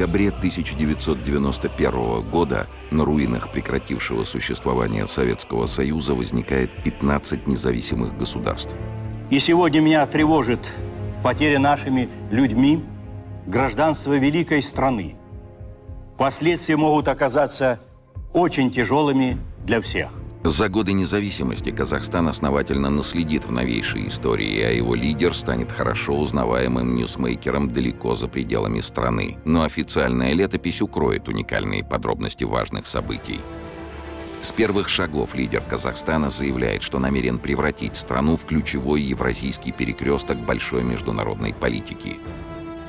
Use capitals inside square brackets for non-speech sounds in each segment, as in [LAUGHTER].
декабре 1991 года на руинах прекратившего существования Советского Союза возникает 15 независимых государств. И сегодня меня тревожит потеря нашими людьми гражданства великой страны. Последствия могут оказаться очень тяжелыми для всех. За годы независимости Казахстан основательно наследит в новейшей истории, а его лидер станет хорошо узнаваемым ньюсмейкером далеко за пределами страны. Но официальная летопись укроет уникальные подробности важных событий. С первых шагов лидер Казахстана заявляет, что намерен превратить страну в ключевой евразийский перекресток большой международной политики –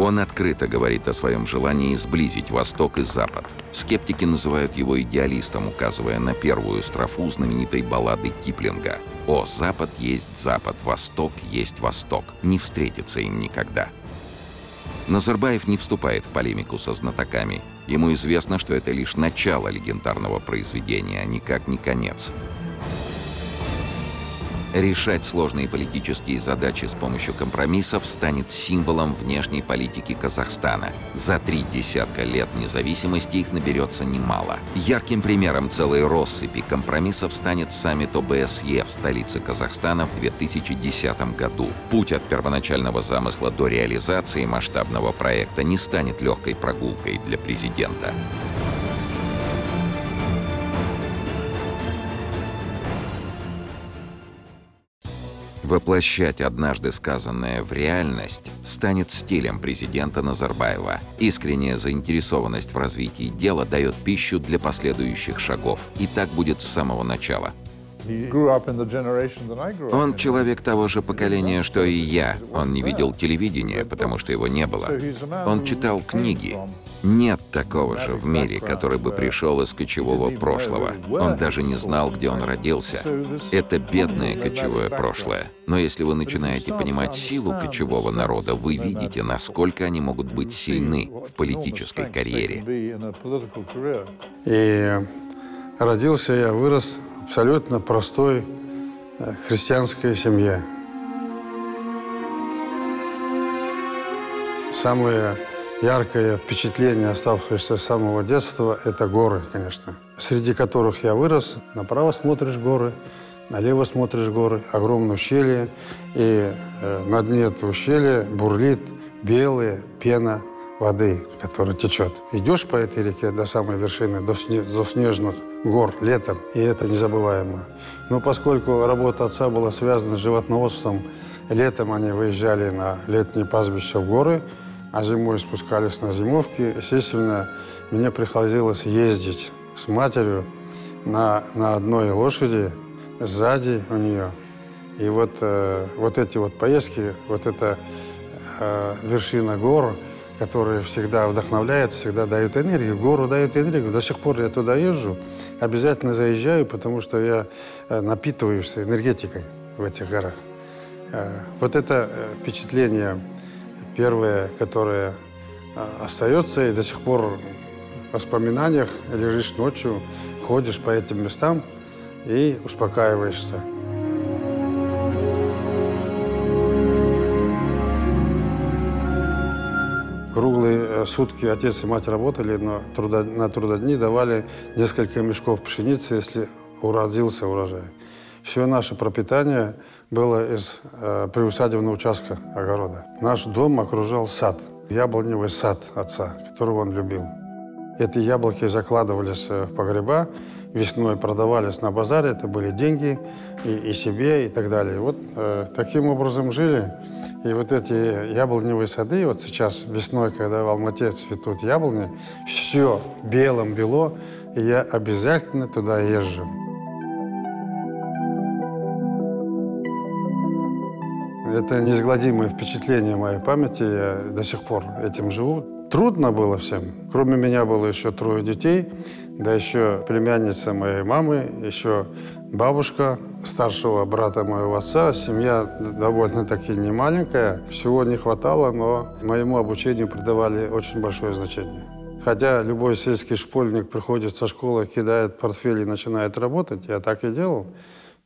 он открыто говорит о своем желании сблизить Восток и Запад. Скептики называют его идеалистом, указывая на первую строфу знаменитой баллады Киплинга «О, Запад есть Запад, Восток есть Восток, не встретится им никогда». Назарбаев не вступает в полемику со знатоками. Ему известно, что это лишь начало легендарного произведения, а никак не конец. Решать сложные политические задачи с помощью компромиссов станет символом внешней политики Казахстана. За три десятка лет независимости их наберется немало. Ярким примером целой россыпи компромиссов станет саммит ОБСЕ в столице Казахстана в 2010 году. Путь от первоначального замысла до реализации масштабного проекта не станет легкой прогулкой для президента. Воплощать однажды сказанное в реальность станет стилем президента Назарбаева. Искренняя заинтересованность в развитии дела дает пищу для последующих шагов. И так будет с самого начала. Он человек того же поколения, что и я. Он не видел телевидения, потому что его не было. Он читал книги. Нет такого же в мире, который бы пришел из кочевого прошлого. Он даже не знал, где он родился. Это бедное кочевое прошлое. Но если вы начинаете понимать силу кочевого народа, вы видите, насколько они могут быть сильны в политической карьере. И родился я, вырос абсолютно простой э, христианской семье. Самое яркое впечатление, оставшееся с самого детства, это горы, конечно, среди которых я вырос. Направо смотришь горы, налево смотришь горы, огромное ущелье, и э, на дне этого ущелья бурлит белая пена воды, которая течет. Идешь по этой реке до самой вершины, до, сне, до снежных гор летом, и это незабываемо. Но поскольку работа отца была связана с животноводством, летом они выезжали на летние пастбища в горы, а зимой спускались на зимовки. Естественно, мне приходилось ездить с матерью на, на одной лошади, сзади у нее. И вот, э, вот эти вот поездки, вот эта э, вершина гор – которые всегда вдохновляют, всегда дают энергию. Гору дают энергию. До сих пор я туда езжу, обязательно заезжаю, потому что я э, напитываюсь энергетикой в этих горах. Э, вот это э, впечатление первое, которое остается и до сих пор в воспоминаниях. Лежишь ночью, ходишь по этим местам и успокаиваешься. Круглые э, сутки отец и мать работали, но на трудодни давали несколько мешков пшеницы, если уродился урожай. Все наше пропитание было из э, приусадебного участка огорода. Наш дом окружал сад, яблоневый сад отца, которого он любил. Эти яблоки закладывались э, в погреба, весной продавались на базаре, это были деньги и, и себе, и так далее. Вот э, таким образом жили. И вот эти яблоневые сады, вот сейчас весной, когда в Алмате цветут яблони, все белым бело, и я обязательно туда езжу. Это неизгладимое впечатление моей памяти, я до сих пор этим живу. Трудно было всем. Кроме меня было еще трое детей, да еще племянница моей мамы, еще бабушка старшего брата моего отца. Семья довольно-таки не маленькая. Всего не хватало, но моему обучению придавали очень большое значение. Хотя любой сельский школьник приходит со школы, кидает портфель и начинает работать, я так и делал,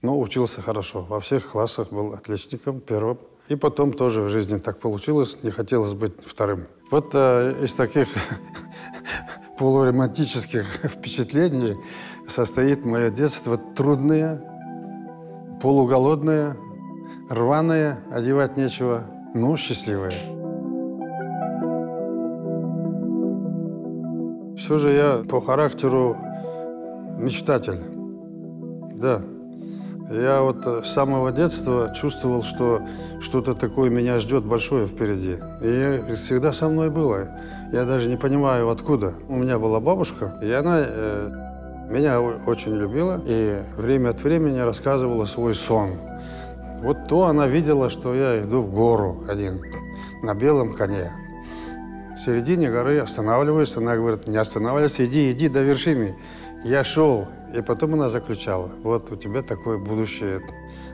но учился хорошо. Во всех классах был отличником, первым. И потом тоже в жизни так получилось, не хотелось быть вторым. Вот э, из таких [LAUGHS] полуромантических [LAUGHS] впечатлений состоит мое детство трудное, полуголодное, рваное, одевать нечего, но счастливое. Все же я по характеру мечтатель. Да. Я вот с самого детства чувствовал, что что-то такое меня ждет большое впереди. И всегда со мной было. Я даже не понимаю, откуда. У меня была бабушка, и она э, меня очень любила. И время от времени рассказывала свой сон. Вот то она видела, что я иду в гору один на белом коне середине горы останавливаюсь. Она говорит, не останавливайся, иди, иди до вершины. Я шел, и потом она заключала, вот у тебя такое будущее,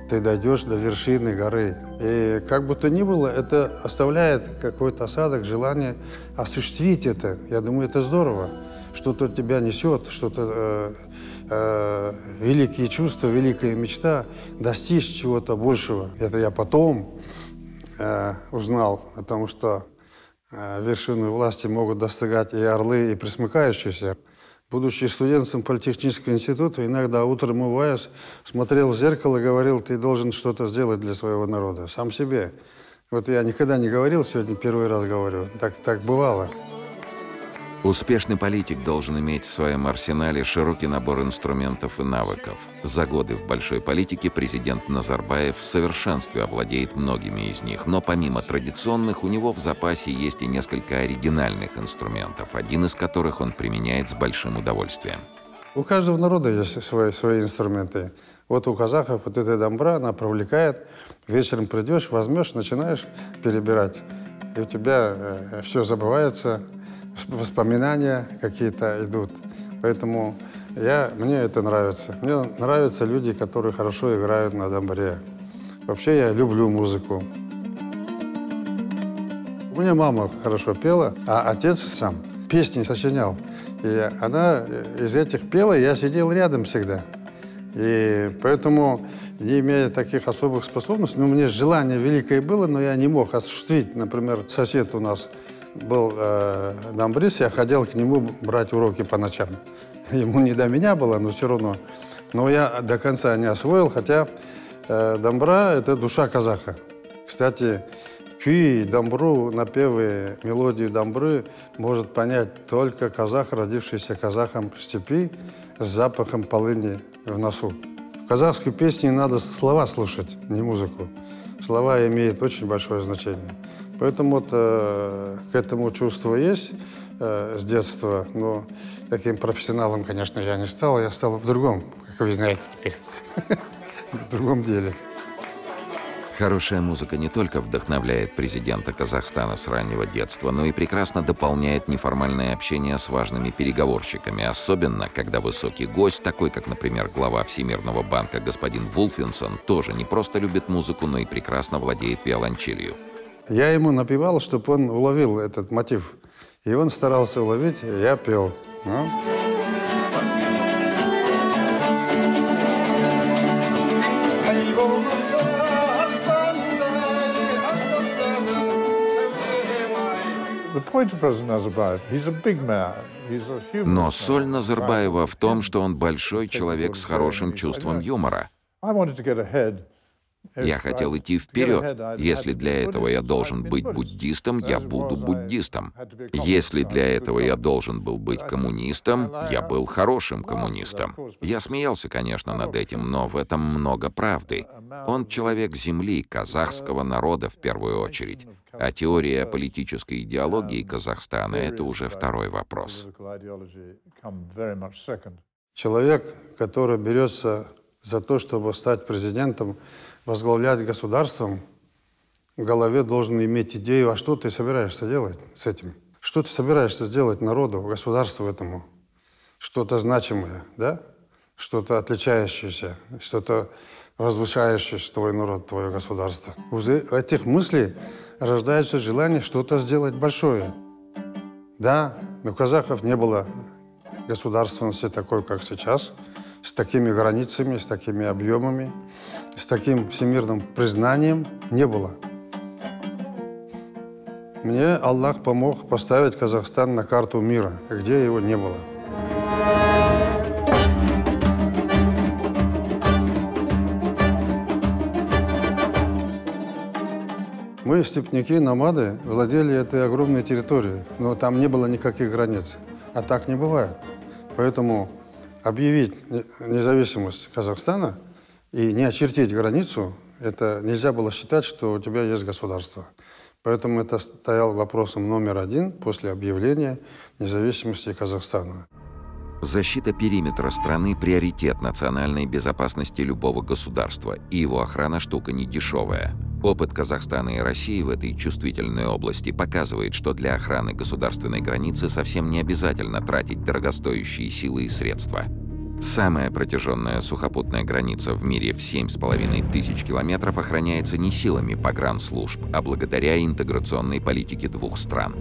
ты дойдешь до вершины горы. И как бы то ни было, это оставляет какой-то осадок, желание осуществить это. Я думаю, это здорово. Что-то тебя несет, что-то э, э, великие чувства, великая мечта, достичь чего-то большего. Это я потом э, узнал, потому что Э, вершину власти могут достигать и орлы, и присмыкающиеся. Будучи студентом политехнического института, иногда утром умываясь, смотрел в зеркало и говорил, ты должен что-то сделать для своего народа, сам себе. Вот я никогда не говорил, сегодня первый раз говорю. Так, так бывало. Успешный политик должен иметь в своем арсенале широкий набор инструментов и навыков. За годы в большой политике президент Назарбаев в совершенстве овладеет многими из них, но помимо традиционных у него в запасе есть и несколько оригинальных инструментов, один из которых он применяет с большим удовольствием. У каждого народа есть свои, свои инструменты. Вот у казахов вот эта домбра, она привлекает. Вечером придешь, возьмешь, начинаешь перебирать, и у тебя э, все забывается, воспоминания какие-то идут. Поэтому я, мне это нравится. Мне нравятся люди, которые хорошо играют на домбре. Вообще я люблю музыку. У меня мама хорошо пела, а отец сам песни сочинял. И она из этих пела, я сидел рядом всегда. И поэтому, не имея таких особых способностей, ну, мне желание великое было, но я не мог осуществить. Например, сосед у нас был э, дамбрис, я ходил к нему брать уроки по ночам. [LAUGHS] Ему не до меня было, но все равно. Но я до конца не освоил, хотя э, дамбра – это душа казаха. Кстати, кюи, дамбру, напевы, мелодию дамбры может понять только казах, родившийся казахом в степи с запахом полыни в носу. В казахской песне надо слова слушать, не музыку. Слова имеют очень большое значение. Поэтому вот, э, к этому чувство есть э, с детства, но таким профессионалом, конечно, я не стал. Я стал в другом, как вы знаете теперь, [LAUGHS] в другом деле. Хорошая музыка не только вдохновляет президента Казахстана с раннего детства, но и прекрасно дополняет неформальное общение с важными переговорщиками, особенно когда высокий гость, такой как, например, глава Всемирного банка господин Вулфинсон, тоже не просто любит музыку, но и прекрасно владеет виолончелью. Я ему напевал, чтобы он уловил этот мотив. И он старался уловить, я пел. Ну. Но соль Назарбаева в том, что он большой человек с хорошим чувством юмора. Я хотел идти вперед. Если для этого я должен быть буддистом, я буду буддистом. Если для этого я должен был быть коммунистом, я был хорошим коммунистом. Я смеялся, конечно, над этим, но в этом много правды. Он человек земли, казахского народа в первую очередь. А теория политической идеологии Казахстана — это уже второй вопрос. Человек, который берется за то, чтобы стать президентом, возглавлять государством, в голове должен иметь идею, а что ты собираешься делать с этим? Что ты собираешься сделать народу, государству этому? Что-то значимое, да? Что-то отличающееся, что-то возвышающее твой народ, твое государство. Из этих мыслей рождается желание что-то сделать большое. Да, у казахов не было государственности такой, как сейчас, с такими границами, с такими объемами с таким всемирным признанием не было. Мне Аллах помог поставить Казахстан на карту мира, где его не было. Мы, степняки, намады, владели этой огромной территорией, но там не было никаких границ. А так не бывает. Поэтому объявить независимость Казахстана и не очертить границу, это нельзя было считать, что у тебя есть государство. Поэтому это стоял вопросом номер один после объявления независимости Казахстана. Защита периметра страны – приоритет национальной безопасности любого государства, и его охрана – штука недешевая. Опыт Казахстана и России в этой чувствительной области показывает, что для охраны государственной границы совсем не обязательно тратить дорогостоящие силы и средства. Самая протяженная сухопутная граница в мире в 7,5 тысяч километров охраняется не силами погранслужб, а благодаря интеграционной политике двух стран.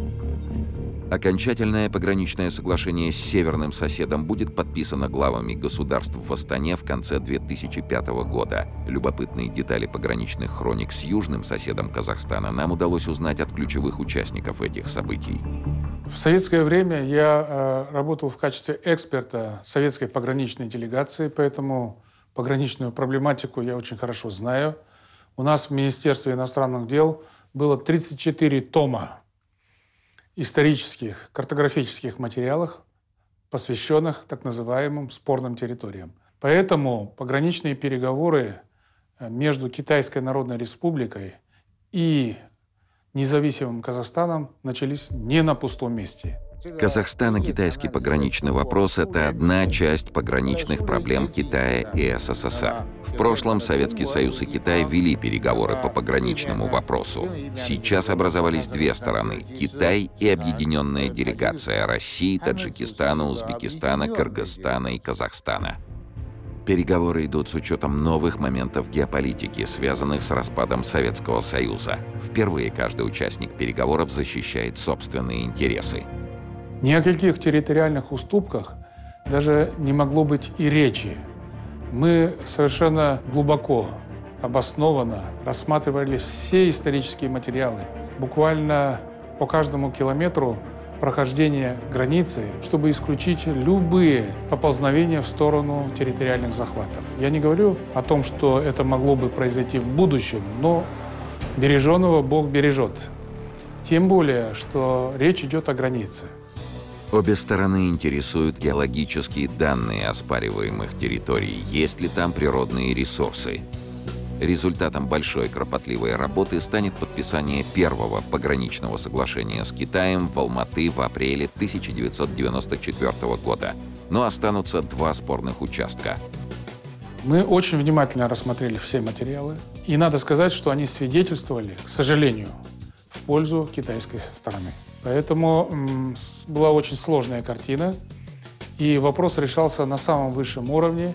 Окончательное пограничное соглашение с северным соседом будет подписано главами государств в Астане в конце 2005 года. Любопытные детали пограничных хроник с южным соседом Казахстана нам удалось узнать от ключевых участников этих событий. В советское время я э, работал в качестве эксперта советской пограничной делегации, поэтому пограничную проблематику я очень хорошо знаю. У нас в Министерстве иностранных дел было 34 тома исторических, картографических материалах, посвященных так называемым спорным территориям. Поэтому пограничные переговоры э, между Китайской Народной Республикой и независимым Казахстаном начались не на пустом месте. Казахстано-китайский пограничный вопрос – это одна часть пограничных проблем Китая и СССР. В прошлом Советский Союз и Китай вели переговоры по пограничному вопросу. Сейчас образовались две стороны – Китай и объединенная делегация России, Таджикистана, Узбекистана, Кыргызстана и Казахстана. Переговоры идут с учетом новых моментов геополитики, связанных с распадом Советского Союза. Впервые каждый участник переговоров защищает собственные интересы. Ни о каких территориальных уступках даже не могло быть и речи. Мы совершенно глубоко, обоснованно рассматривали все исторические материалы. Буквально по каждому километру прохождения границы, чтобы исключить любые поползновения в сторону территориальных захватов. Я не говорю о том, что это могло бы произойти в будущем, но береженного Бог бережет. Тем более, что речь идет о границе. Обе стороны интересуют геологические данные оспариваемых территорий, есть ли там природные ресурсы. Результатом большой кропотливой работы станет подписание первого пограничного соглашения с Китаем в Алматы в апреле 1994 года. Но останутся два спорных участка. Мы очень внимательно рассмотрели все материалы. И надо сказать, что они свидетельствовали, к сожалению, в пользу китайской стороны. Поэтому была очень сложная картина, и вопрос решался на самом высшем уровне,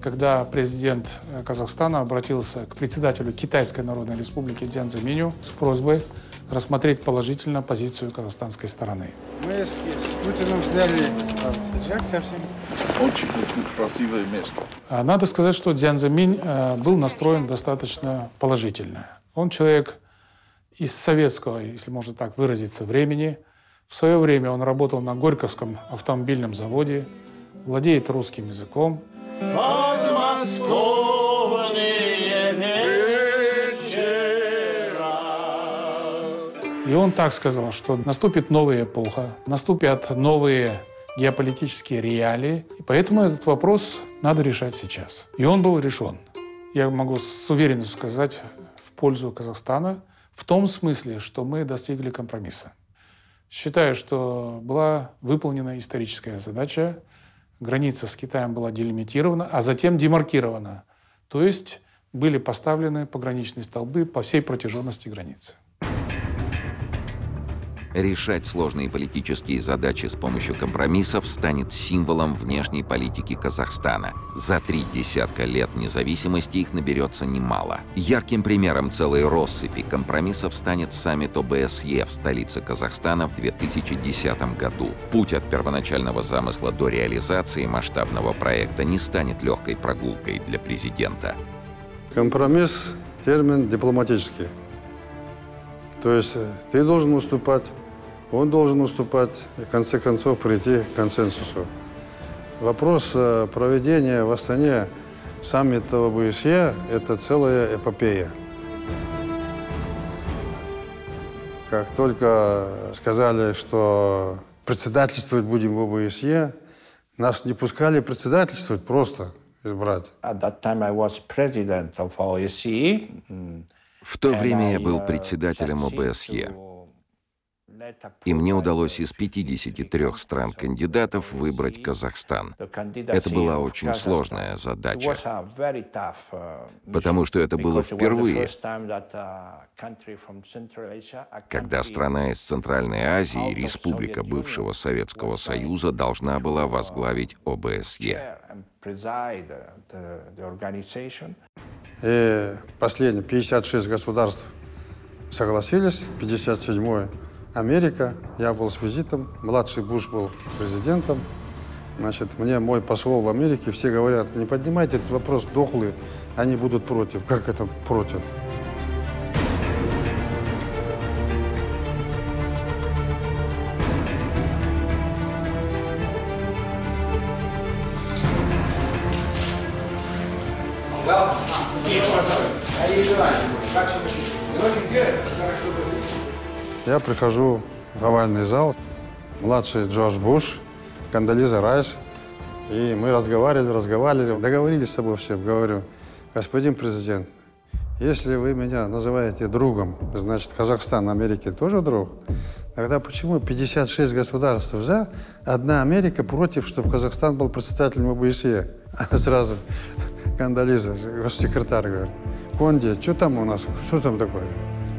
когда президент э, Казахстана обратился к председателю Китайской Народной Республики Дзян Заминю с просьбой рассмотреть положительно позицию казахстанской стороны. Мы с, с Путиным сняли пиджак совсем. Очень-очень красивое место. А надо сказать, что Дзян Заминь э, был настроен достаточно положительно. Он человек из советского, если можно так выразиться, времени. В свое время он работал на Горьковском автомобильном заводе, владеет русским языком. И он так сказал, что наступит новая эпоха, наступят новые геополитические реалии, и поэтому этот вопрос надо решать сейчас. И он был решен. Я могу с уверенностью сказать в пользу Казахстана – в том смысле, что мы достигли компромисса. Считаю, что была выполнена историческая задача, граница с Китаем была делимитирована, а затем демаркирована. То есть были поставлены пограничные столбы по всей протяженности границы. Решать сложные политические задачи с помощью компромиссов станет символом внешней политики Казахстана. За три десятка лет независимости их наберется немало. Ярким примером целой россыпи компромиссов станет саммит ОБСЕ в столице Казахстана в 2010 году. Путь от первоначального замысла до реализации масштабного проекта не станет легкой прогулкой для президента. Компромисс – термин дипломатический. То есть э, ты должен уступать, он должен уступать, и в конце концов прийти к консенсусу. Вопрос э, проведения в Астане саммита ОБСЕ – это целая эпопея. Как только сказали, что председательствовать будем в ОБСЕ, нас не пускали председательствовать, просто избрать. At that time I was president of OSCE. В то время я был председателем ОБСЕ, и мне удалось из 53 стран-кандидатов выбрать Казахстан. Это была очень сложная задача, потому что это было впервые, когда страна из Центральной Азии, республика бывшего Советского Союза, должна была возглавить ОБСЕ. И последние 56 государств согласились, 57-е Америка. Я был с визитом, младший Буш был президентом. Значит, мне мой посол в Америке, все говорят, не поднимайте этот вопрос, дохлые, они будут против. Как это против? Прихожу в овальный зал, младший Джордж Буш, Кандализа Райс, и мы разговаривали, разговаривали, договорились с обо всем. Говорю, господин президент, если вы меня называете другом, значит, Казахстан Америки тоже друг, тогда почему 56 государств за, одна Америка против, чтобы Казахстан был председателем ОБСЕ? [LAUGHS] Сразу Кандализа, госсекретарь, говорит, Конди, что там у нас, что там такое?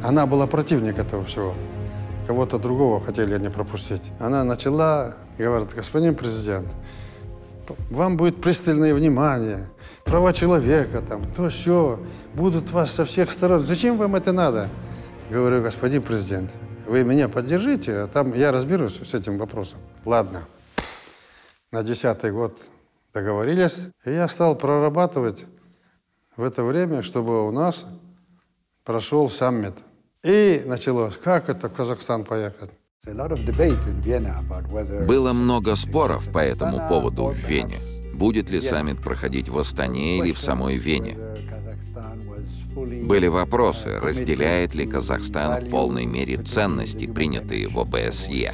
Она была противник этого всего кого-то другого хотели они пропустить. Она начала, говорит, господин президент, вам будет пристальное внимание, права человека, там, то все, будут вас со всех сторон. Зачем вам это надо? Говорю, господин президент, вы меня поддержите, а там я разберусь с этим вопросом. Ладно. На десятый год договорились, и я стал прорабатывать в это время, чтобы у нас прошел саммит – и началось, как это в Казахстан поехать? Было много споров по этому поводу в Вене. Будет ли саммит проходить в Астане или в самой Вене? Были вопросы, разделяет ли Казахстан в полной мере ценности, принятые в ОБСЕ.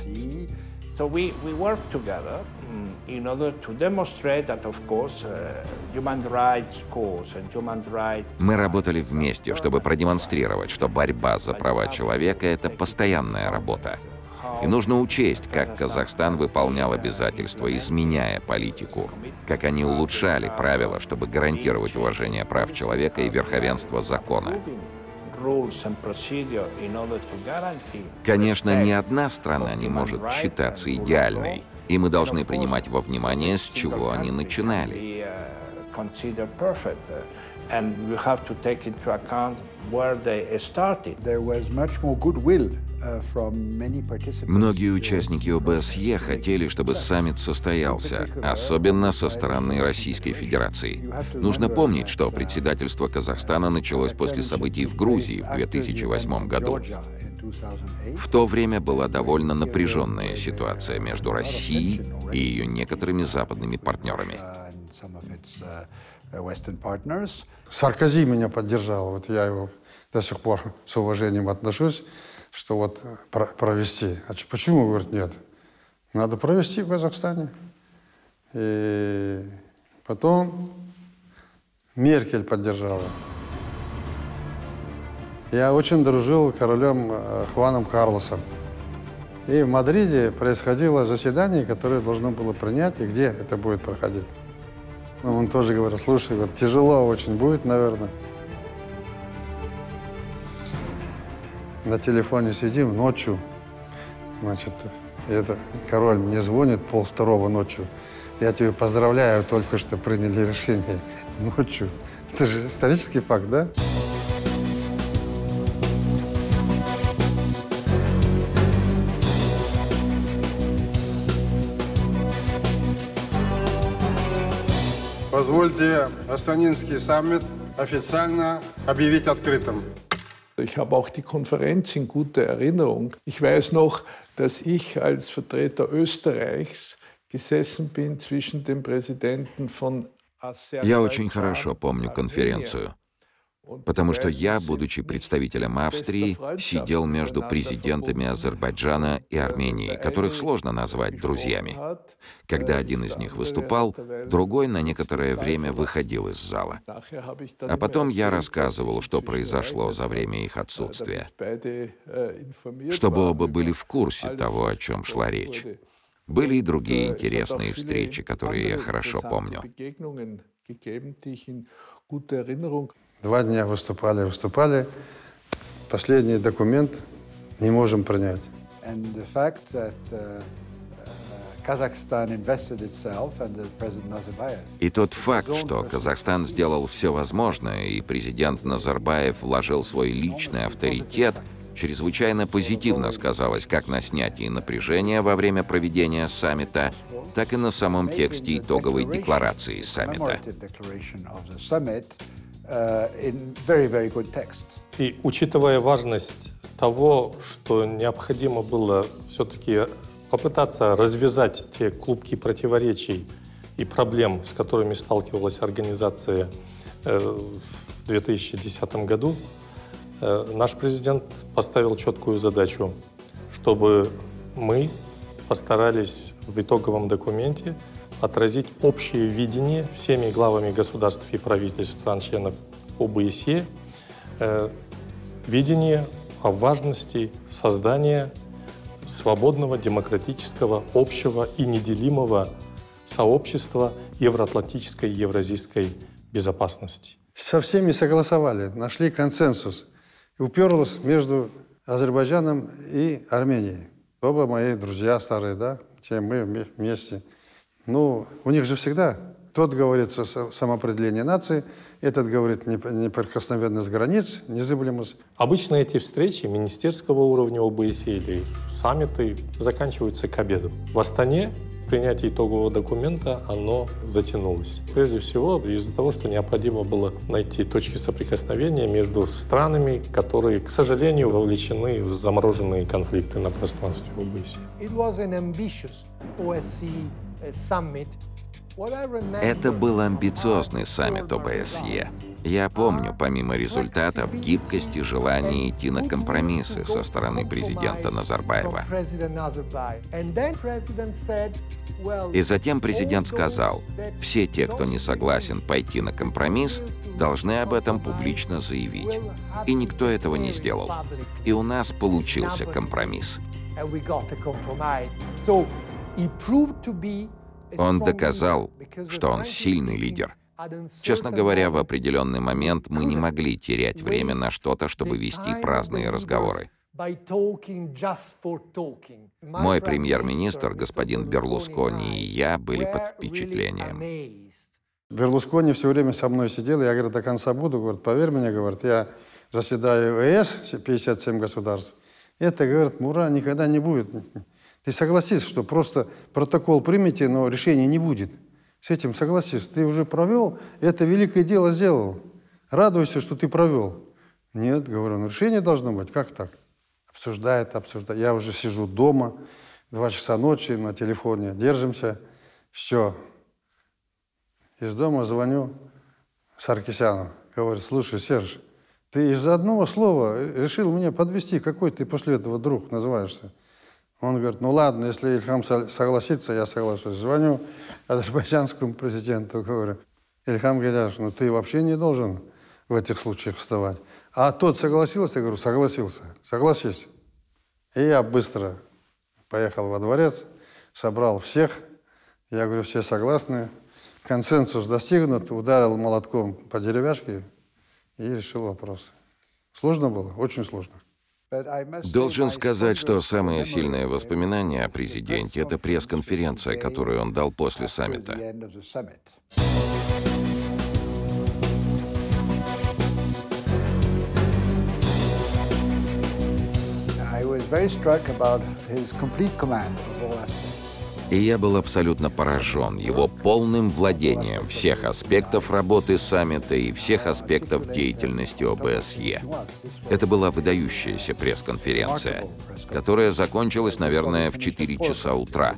In order to demonstrate that, of course, uh, human rights cause and human rights... Мы работали вместе, чтобы продемонстрировать, что борьба за права человека — это постоянная работа. И нужно учесть, как Казахстан выполнял обязательства, изменяя политику, как они улучшали правила, чтобы гарантировать уважение прав человека и верховенство закона. Конечно, ни одна страна не может считаться идеальной, и мы должны принимать во внимание, с чего они начинали. Goodwill Многие участники ОБСЕ хотели, чтобы саммит состоялся, особенно со стороны Российской Федерации. Нужно помнить, что председательство Казахстана началось после событий в Грузии в 2008 году. В то время была довольно напряженная ситуация между Россией и ее некоторыми западными партнерами. Саркози меня поддержал, вот я его до сих пор с уважением отношусь что вот про провести. А почему, говорит, нет? Надо провести в Казахстане. И потом Меркель поддержала. Я очень дружил королем э, Хуаном Карлосом. И в Мадриде происходило заседание, которое должно было принять, и где это будет проходить. Ну, он тоже говорил, слушай, вот тяжело очень будет, наверное. на телефоне сидим ночью. Значит, это король мне звонит пол второго ночью. Я тебе поздравляю, только что приняли решение [LAUGHS] ночью. Это же исторический факт, да? Позвольте Астанинский саммит официально объявить открытым. Ich habe auch die Konferenz in guter Erinnerung. Ich weiß noch, dass ich als Vertreter Österreichs gesessen bin zwischen dem Präsidenten von Я очень хорошо помню конференцию, потому что я, будучи представителем Австрии, сидел между президентами Азербайджана и Армении, которых сложно назвать друзьями. Когда один из них выступал, другой на некоторое время выходил из зала. А потом я рассказывал, что произошло за время их отсутствия, чтобы оба были в курсе того, о чем шла речь. Были и другие интересные встречи, которые я хорошо помню. Два дня выступали, выступали. Последний документ не можем принять. И тот факт, что Казахстан сделал все возможное, и президент Назарбаев вложил свой личный авторитет – чрезвычайно позитивно сказалось как на снятии напряжения во время проведения саммита, так и на самом тексте итоговой декларации саммита. И учитывая важность того, что необходимо было все-таки попытаться развязать те клубки противоречий и проблем, с которыми сталкивалась организация э, в 2010 году, Э, наш президент поставил четкую задачу, чтобы мы постарались в итоговом документе отразить общее видение всеми главами государств и правительств стран-членов ОБСЕ, э, видение о важности создания свободного, демократического, общего и неделимого сообщества евроатлантической и евразийской безопасности. Со всеми согласовали, нашли консенсус – и уперлась между Азербайджаном и Арменией. Оба мои друзья старые, да, чем мы вместе. Ну, у них же всегда тот говорит самоопределение нации, этот говорит неприкосновенность границ, незыблемость. Обычно эти встречи министерского уровня ОБСЕ или саммиты заканчиваются к обеду. В Астане принятие итогового документа, оно затянулось. Прежде всего из-за того, что необходимо было найти точки соприкосновения между странами, которые, к сожалению, вовлечены в замороженные конфликты на пространстве ОБСЕ. Это был амбициозный саммит ОБСЕ. Я помню, помимо результатов, гибкость и желание идти на компромиссы со стороны президента Назарбаева. И затем президент сказал, все те, кто не согласен пойти на компромисс, должны об этом публично заявить. И никто этого не сделал. И у нас получился компромисс. Он доказал, что он сильный лидер. Честно говоря, в определенный момент мы не могли терять время на что-то, чтобы вести праздные разговоры. Мой премьер-министр, господин Берлускони, и я были под впечатлением. Берлускони все время со мной сидел, я, говорю, до конца буду, говорит, поверь мне, говорит, я заседаю в ЕС, 57 государств, это, говорит, Мура никогда не будет. Ты согласись, что просто протокол примите, но решения не будет. С этим согласись. Ты уже провел, это великое дело сделал. Радуйся, что ты провел. Нет, говорю, ну решение должно быть. Как так? обсуждает, обсуждает. Я уже сижу дома, два часа ночи на телефоне, держимся, все. Из дома звоню Саркисяну, говорит, слушай, Серж, ты из-за одного слова решил меня подвести, какой ты после этого друг называешься? Он говорит, ну ладно, если Ильхам согласится, я соглашусь. Звоню азербайджанскому президенту, говорю, Ильхам Геляш, ну ты вообще не должен в этих случаях вставать. А тот согласился, я говорю, согласился, согласись. И я быстро поехал во дворец, собрал всех. Я говорю, все согласны. Консенсус достигнут, ударил молотком по деревяшке и решил вопрос. Сложно было? Очень сложно. Должен сказать, что самое сильное воспоминание о президенте — это пресс-конференция, которую он дал после саммита. very struck about his complete command of all aspects. И я был абсолютно поражен его полным владением всех аспектов работы саммита и всех аспектов деятельности ОБСЕ. Это была выдающаяся пресс-конференция, которая закончилась, наверное, в 4 часа утра.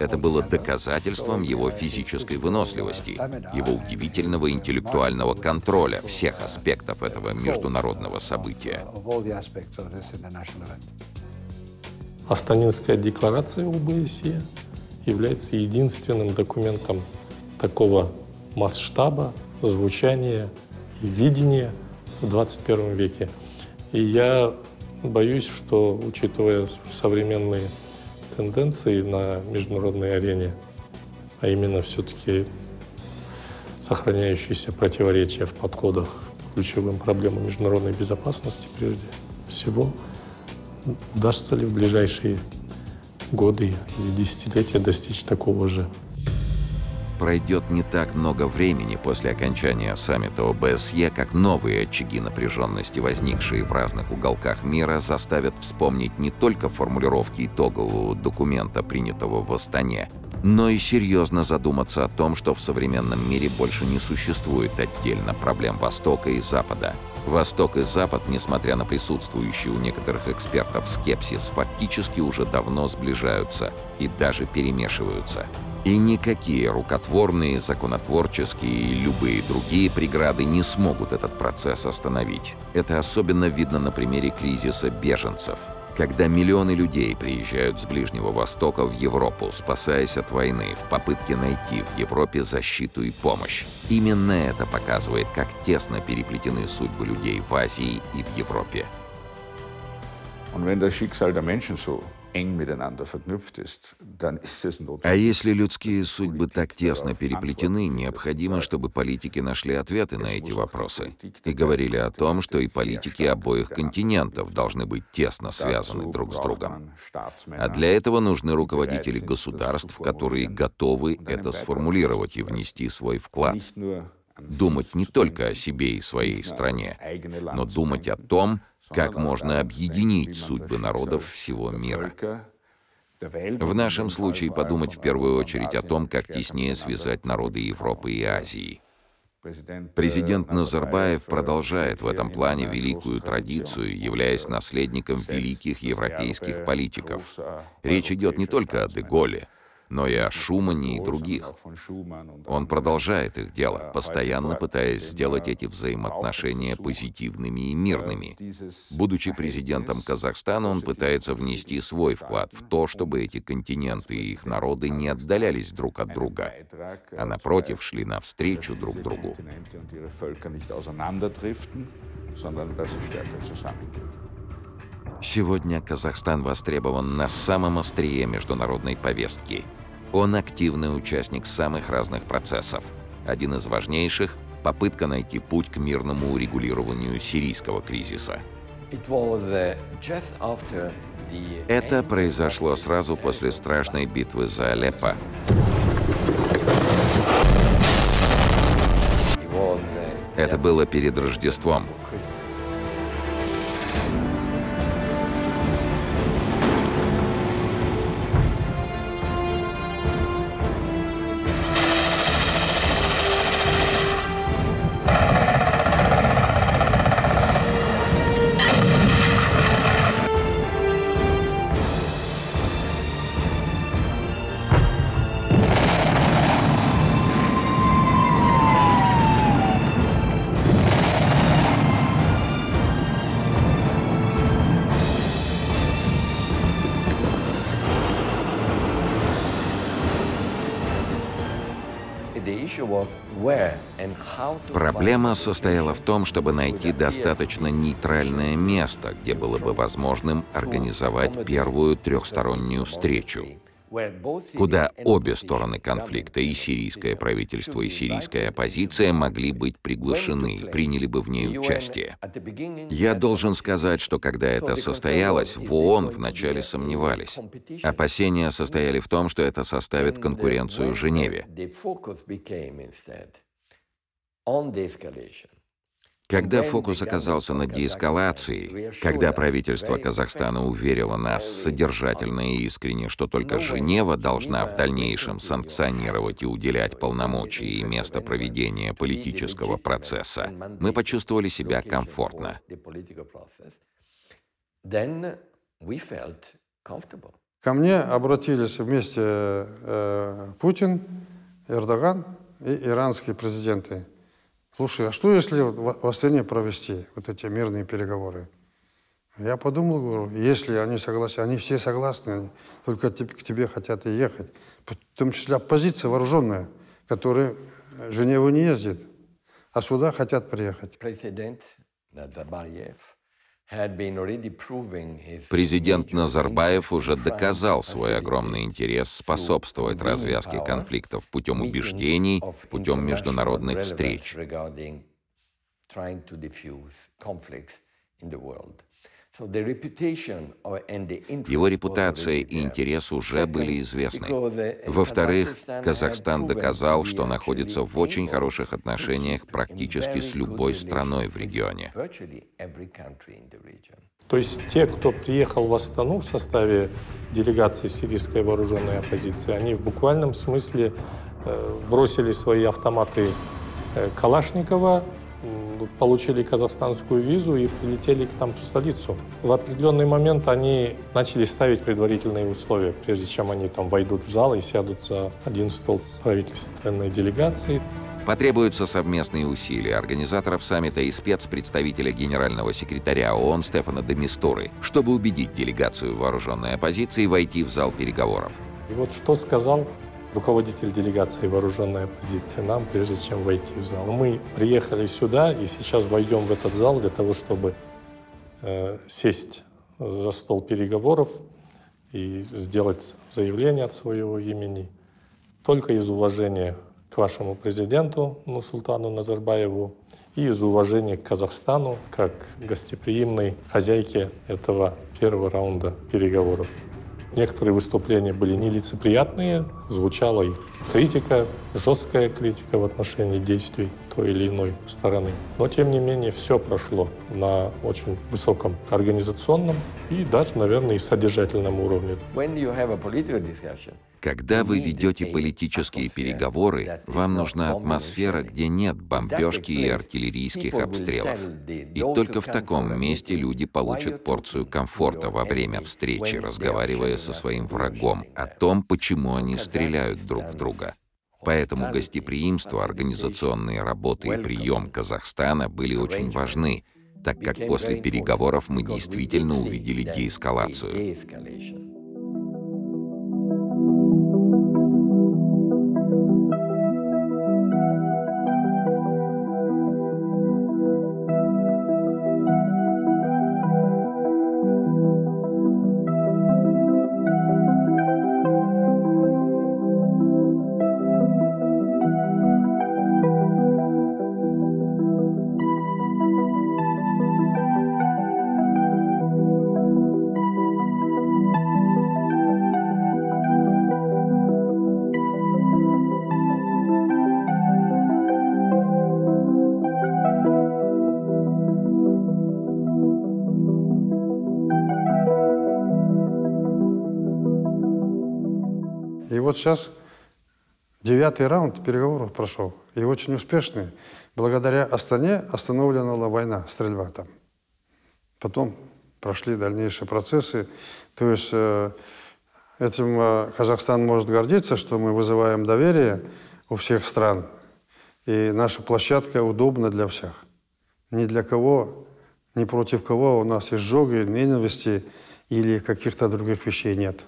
Это было доказательством его физической выносливости, его удивительного интеллектуального контроля всех аспектов этого международного события. Астанинская декларация ОБСЕ является единственным документом такого масштаба, звучания и видения в 21 веке. И я боюсь, что, учитывая современные тенденции на международной арене, а именно все-таки сохраняющиеся противоречия в подходах к ключевым проблемам международной безопасности прежде всего, удастся ли в ближайшие годы или десятилетия достичь такого же Пройдет не так много времени после окончания саммита ОБСЕ, как новые очаги напряженности, возникшие в разных уголках мира, заставят вспомнить не только формулировки итогового документа, принятого в Астане, но и серьезно задуматься о том, что в современном мире больше не существует отдельно проблем Востока и Запада. Восток и Запад, несмотря на присутствующий у некоторых экспертов скепсис, фактически уже давно сближаются и даже перемешиваются. И никакие рукотворные, законотворческие и любые другие преграды не смогут этот процесс остановить. Это особенно видно на примере кризиса беженцев. Когда миллионы людей приезжают с Ближнего Востока в Европу, спасаясь от войны, в попытке найти в Европе защиту и помощь. Именно это показывает, как тесно переплетены судьбы людей в Азии и в Европе. Und wenn das Schicksal der Menschen so а если людские судьбы так тесно переплетены, необходимо, чтобы политики нашли ответы на эти вопросы. И говорили о том, что и политики обоих континентов должны быть тесно связаны друг с другом. А для этого нужны руководители государств, которые готовы это сформулировать и внести свой вклад. Думать не только о себе и своей стране, но думать о том, как можно объединить судьбы народов всего мира. В нашем случае подумать в первую очередь о том, как теснее связать народы Европы и Азии. Президент Назарбаев продолжает в этом плане великую традицию, являясь наследником великих европейских политиков. Речь идет не только о Деголе, но и о Шумане и других. Он продолжает их дело, постоянно пытаясь сделать эти взаимоотношения позитивными и мирными. Будучи президентом Казахстана, он пытается внести свой вклад в то, чтобы эти континенты и их народы не отдалялись друг от друга, а напротив шли навстречу друг другу. Сегодня Казахстан востребован на самом острие международной повестки. Он активный участник самых разных процессов. Один из важнейших — попытка найти путь к мирному урегулированию сирийского кризиса. Uh, Это произошло сразу после страшной битвы за Алеппо. Uh, Это было перед Рождеством. Состояла в том, чтобы найти достаточно нейтральное место, где было бы возможным организовать первую трехстороннюю встречу, куда обе стороны конфликта, и сирийское правительство, и сирийская оппозиция, могли быть приглашены, приняли бы в ней участие. Я должен сказать, что когда это состоялось, в ООН вначале сомневались. Опасения состояли в том, что это составит конкуренцию Женеве. Когда фокус оказался на деэскалации, когда правительство Казахстана уверило нас содержательно и искренне, что только Женева должна в дальнейшем санкционировать и уделять полномочия и место проведения политического процесса, мы почувствовали себя комфортно. Ко мне обратились вместе э, Путин, Эрдоган и иранские президенты. Слушай, а что если в Астане провести вот эти мирные переговоры? Я подумал, говорю, если они согласны, они все согласны, они только к тебе хотят и ехать. В том числе оппозиция вооруженная, которая в Женеву не ездит, а сюда хотят приехать. Президент Назарбаев Президент Назарбаев уже доказал свой огромный интерес способствовать развязке конфликтов путем убеждений, путем международных встреч. Его репутация и интерес уже были известны. Во-вторых, Казахстан доказал, что находится в очень хороших отношениях практически с любой страной в регионе. То есть те, кто приехал в Астану в составе делегации сирийской вооруженной оппозиции, они в буквальном смысле э, бросили свои автоматы э, Калашникова получили казахстанскую визу и прилетели к нам в столицу. В определенный момент они начали ставить предварительные условия, прежде чем они там войдут в зал и сядут за один стол с правительственной делегацией. Потребуются совместные усилия организаторов саммита и спецпредставителя генерального секретаря ООН Стефана Демистуры, чтобы убедить делегацию вооруженной оппозиции войти в зал переговоров. И вот что сказал руководитель делегации вооруженной оппозиции нам, прежде чем войти в зал. Мы приехали сюда и сейчас войдем в этот зал для того, чтобы э, сесть за стол переговоров и сделать заявление от своего имени только из уважения к вашему президенту Нусултану Назарбаеву и из уважения к Казахстану как гостеприимной хозяйке этого первого раунда переговоров. Некоторые выступления были нелицеприятные, звучала и критика, жесткая критика в отношении действий той или иной стороны. Но, тем не менее, все прошло на очень высоком организационном и даже, наверное, и содержательном уровне. Когда вы ведете политические переговоры, вам нужна атмосфера, где нет бомбежки и артиллерийских обстрелов. И только в таком месте люди получат порцию комфорта во время встречи, разговаривая со своим врагом о том, почему они стреляют друг в друга. Поэтому гостеприимство, организационные работы и прием Казахстана были очень важны, так как после переговоров мы действительно увидели деэскалацию. Вот сейчас девятый раунд переговоров прошел, и очень успешный. Благодаря Астане остановлена была война, стрельба там. Потом прошли дальнейшие процессы. То есть э, этим э, Казахстан может гордиться, что мы вызываем доверие у всех стран, и наша площадка удобна для всех. Ни для кого, ни против кого у нас изжоги, ненависти или каких-то других вещей нет.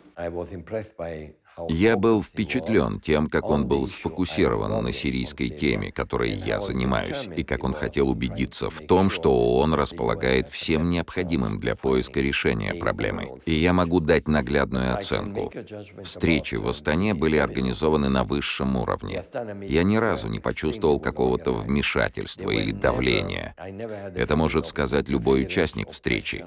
Я был впечатлен тем, как он был сфокусирован на сирийской теме, которой я занимаюсь, и как он хотел убедиться в том, что ООН располагает всем необходимым для поиска решения проблемы. И я могу дать наглядную оценку. Встречи в Астане были организованы на высшем уровне. Я ни разу не почувствовал какого-то вмешательства или давления. Это может сказать любой участник встречи.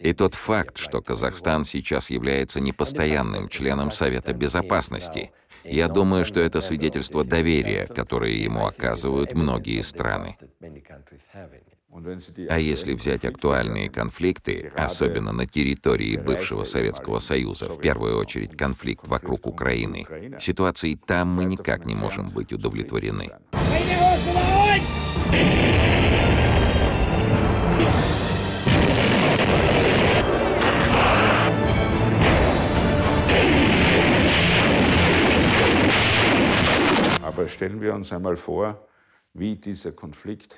И тот факт, что Казахстан сейчас является непостоянным членом Совета Безопасности, безопасности. Я думаю, что это свидетельство доверия, которое ему оказывают многие страны. А если взять актуальные конфликты, особенно на территории бывшего Советского Союза, в первую очередь конфликт вокруг Украины, ситуацией там мы никак не можем быть удовлетворены.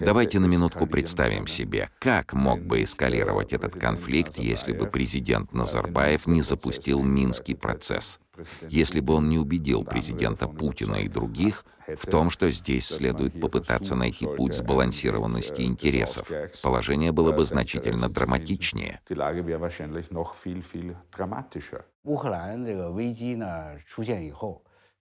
Давайте на минутку представим себе, как мог бы эскалировать этот конфликт, если бы президент Назарбаев не запустил Минский процесс, если бы он не убедил президента Путина и других в том, что здесь следует попытаться найти путь сбалансированности интересов. Положение было бы значительно драматичнее. 乌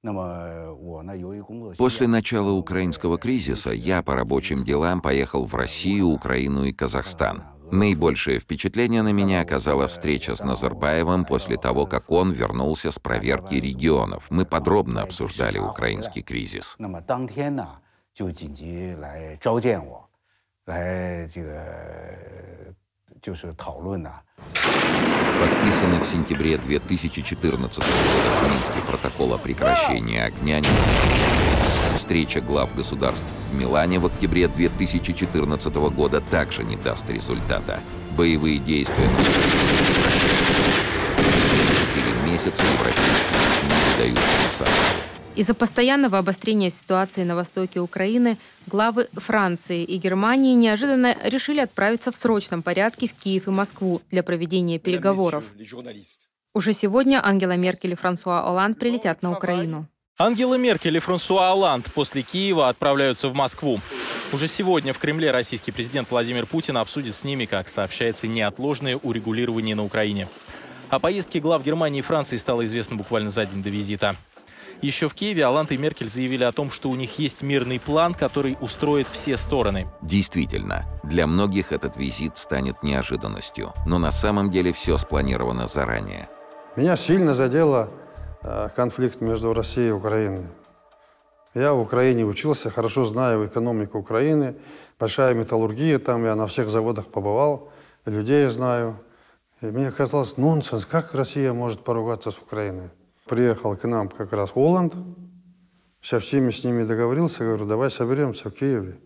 克兰这个危机呢出现以后， После начала украинского кризиса я по рабочим делам поехал в Россию, Украину и Казахстан. Наибольшее впечатление на меня оказала встреча с Назарбаевым после того, как он вернулся с проверки регионов. Мы подробно обсуждали украинский кризис. 那么当天呢就紧急来召见我，来这个 就是讨论呐、 Подписанный в сентябре 2014 года Минский протокол о прекращении огня не заключен. Встреча глав государств в Милане в октябре 2014 года также не даст результата. Боевые действия на Украине не прекращаются. Четыре месяца европейские СМИ выдают сенсацию. Из-за постоянного обострения ситуации на востоке Украины главы Франции и Германии неожиданно решили отправиться в срочном порядке в Киев и Москву для проведения переговоров. Уже сегодня Ангела Меркель и Франсуа Оланд прилетят на Украину. Ангела Меркель и Франсуа Оланд после Киева отправляются в Москву. Уже сегодня в Кремле российский президент Владимир Путин обсудит с ними, как сообщается, неотложное урегулирование на Украине. О поездке глав Германии и Франции стало известно буквально за день до визита. Еще в Киеве Оланд и Меркель заявили о том, что у них есть мирный план, который устроит все стороны. Действительно, для многих этот визит станет неожиданностью, но на самом деле все спланировано заранее. Меня сильно задело э, конфликт между Россией и Украиной. Я в Украине учился, хорошо знаю экономику Украины, большая металлургия там, я на всех заводах побывал, людей знаю. И мне казалось, нонсенс, как Россия может поругаться с Украиной? Приехал к нам как раз Холланд, со всеми с ними договорился, говорю, давай соберемся в Киеве.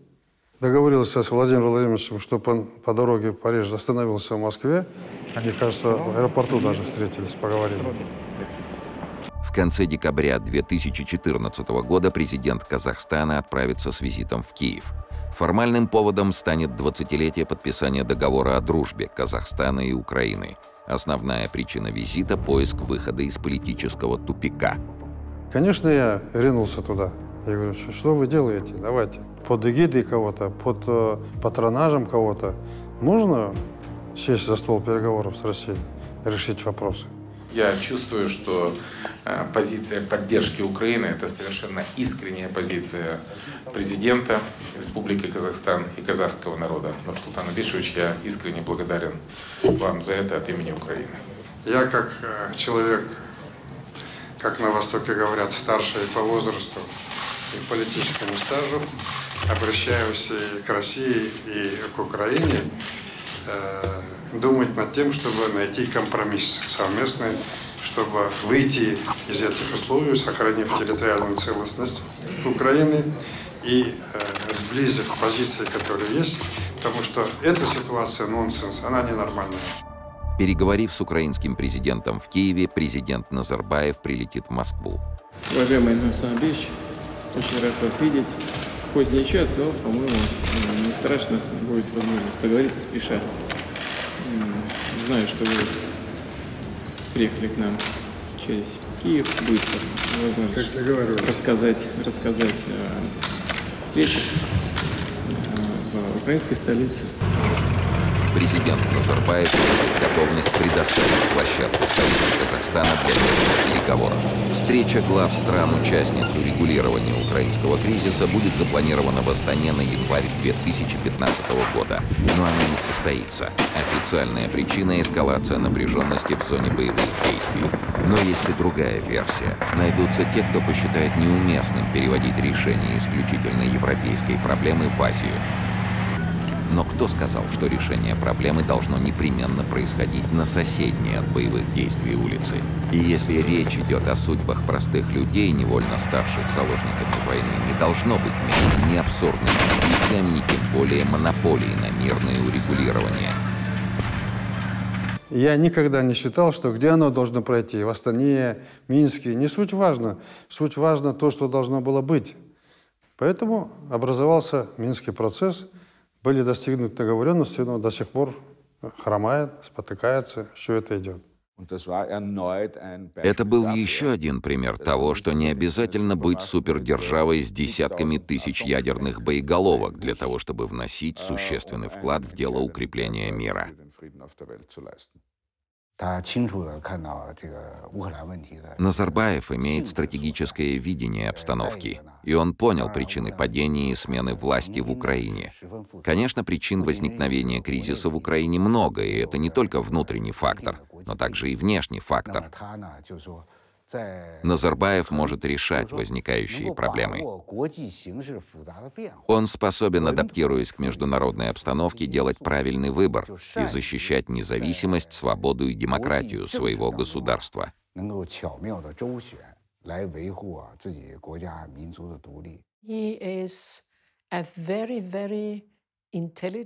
Договорился с Владимиром Владимировичем, чтобы он по дороге в Париж остановился в Москве. Мне кажется, в аэропорту даже встретились, поговорили. В конце декабря 2014 года президент Казахстана отправится с визитом в Киев. Формальным поводом станет 20-летие подписания договора о дружбе Казахстана и Украины. Основная причина визита – поиск выхода из политического тупика. Конечно, я ринулся туда. Я говорю, что, что вы делаете? Давайте. Под эгидой кого-то, под э, патронажем кого-то можно сесть за стол переговоров с Россией, решить вопросы? Я чувствую, что э, позиция поддержки Украины – это совершенно искренняя позиция президента Республики Казахстан и казахского народа. Нурсултан Абишевич, я искренне благодарен вам за это от имени Украины. Я как э, человек, как на Востоке говорят, старший по возрасту и политическому стажу, обращаюсь и к России, и к Украине, э, думать над тем, чтобы найти компромисс совместный, чтобы выйти из этих условий, сохранив территориальную целостность Украины и э, сблизив позиции, которые есть, потому что эта ситуация нонсенс, она ненормальная. Переговорив с украинским президентом в Киеве, президент Назарбаев прилетит в Москву. Уважаемый Нурсан Абич, очень рад вас видеть в поздний час, но, по-моему, не страшно будет возможность поговорить спеша. Знаю, что вы приехали к нам через Киев, будет возможность рассказать, рассказать о встрече э, в украинской столице. Президент Назарбаев готовность предоставить площадку столицы Казахстана для мирных переговоров. Встреча глав стран-участниц урегулирования украинского кризиса будет запланирована в Астане на январь 2015 года. Но она не состоится. Официальная причина – эскалация напряженности в зоне боевых действий. Но есть и другая версия. Найдутся те, кто посчитает неуместным переводить решение исключительно европейской проблемы в Азию. Но кто сказал, что решение проблемы должно непременно происходить на соседней от боевых действий улице? И если речь идет о судьбах простых людей, невольно ставших заложниками войны, не должно быть места ни абсурдным амбициям, ни тем более монополии на мирное урегулирование. Я никогда не считал, что где оно должно пройти, в Астане, Минске, не суть важно. Суть важно то, что должно было быть. Поэтому образовался Минский процесс, были достигнуты договоренности, но до сих пор хромает, спотыкается, все это идет. Это был еще один пример того, что не обязательно быть супердержавой с десятками тысяч ядерных боеголовок для того, чтобы вносить существенный вклад в дело укрепления мира. Назарбаев имеет стратегическое видение обстановки, и он понял причины падения и смены власти в Украине. Конечно, причин возникновения кризиса в Украине много, и это не только внутренний фактор, но также и внешний фактор. Назарбаев может решать возникающие проблемы. Он способен, адаптируясь к международной обстановке, делать правильный выбор и защищать независимость, свободу и демократию своего государства.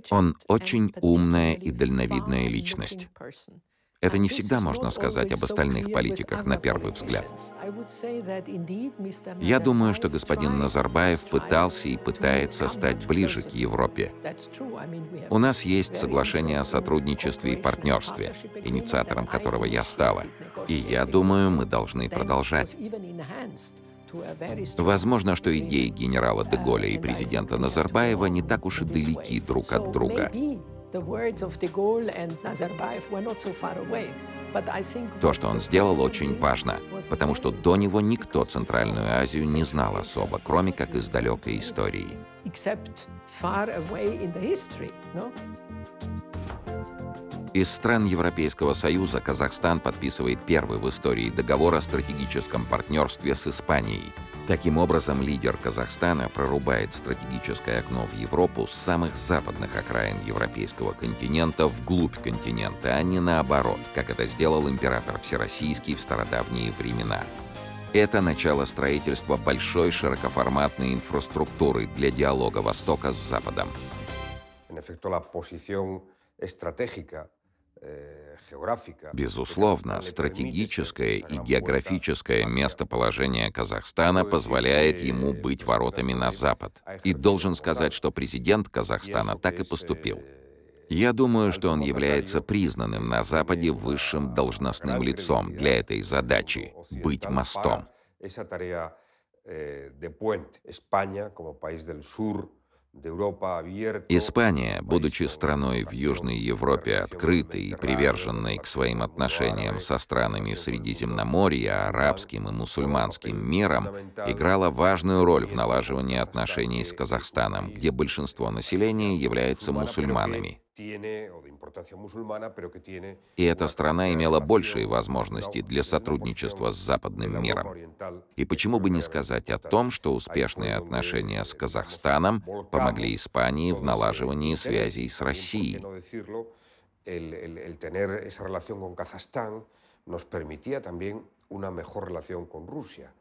Он очень умная и дальновидная личность. Это не всегда можно сказать об остальных политиках на первый взгляд. Я думаю, что господин Назарбаев пытался и пытается стать ближе к Европе. У нас есть соглашение о сотрудничестве и партнерстве, инициатором которого я стала. И я думаю, мы должны продолжать. Возможно, что идеи генерала Деголя и президента Назарбаева не так уж и далеки друг от друга. То, что он сделал, очень важно, потому что до него никто Центральную Азию не знал особо, кроме как из далекой истории. Из стран Европейского Союза Казахстан подписывает первый в истории договор о стратегическом партнерстве с Испанией – Таким образом, лидер Казахстана прорубает стратегическое окно в Европу с самых западных окраин европейского континента вглубь континента, а не наоборот, как это сделал император Всероссийский в стародавние времена. Это начало строительства большой широкоформатной инфраструктуры для диалога Востока с Западом. En la posición estratégica Безусловно, стратегическое и географическое местоположение Казахстана позволяет ему быть воротами на Запад. И должен сказать, что президент Казахстана так и поступил. Я думаю, что он является признанным на Западе высшим должностным лицом для этой задачи — быть мостом. Испания, будучи страной в Южной Европе открытой и приверженной к своим отношениям со странами Средиземноморья, арабским и мусульманским миром, играла важную роль в налаживании отношений с Казахстаном, где большинство населения является мусульманами. И эта страна имела большие возможности для сотрудничества с западным миром. И почему бы не сказать о том, что успешные отношения с Казахстаном помогли Испании в налаживании связей с Россией? nos permitía también una mejor relación con Rusia.